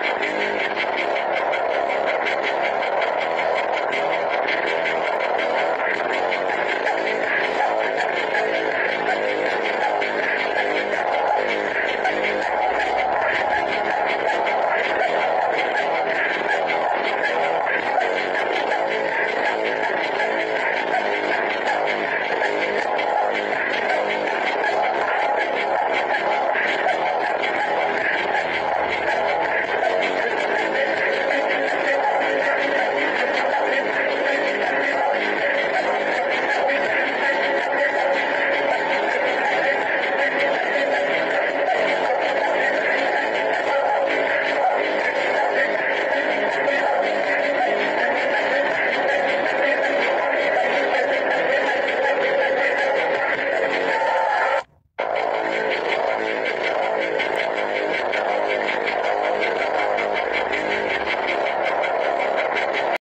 うん。